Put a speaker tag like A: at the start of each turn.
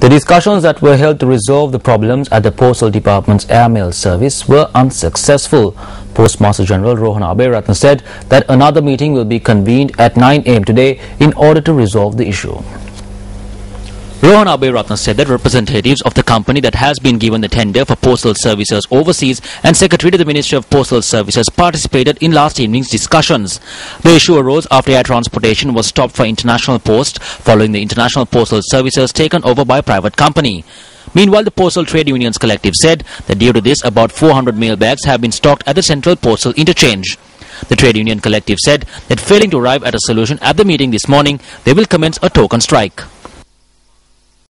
A: The discussions that were held to resolve the problems at the Postal Department's airmail service were unsuccessful. Postmaster General Rohan Abeyaratne said that another meeting will be convened at 9 am today in order to resolve the issue. Rohan Abeyaratne said that representatives of the company that has been given the tender for postal services overseas and Secretary to the Ministry of Postal Services participated in last evening's discussions. The issue arose after air transportation was stopped for international post following the international postal services taken over by a private company. Meanwhile, the Postal Trade Unions Collective said that due to this, about 400 mail bags have been stocked at the Central Postal Interchange. The Trade Union Collective said that failing to arrive at a solution at the meeting this morning, they will commence a token strike.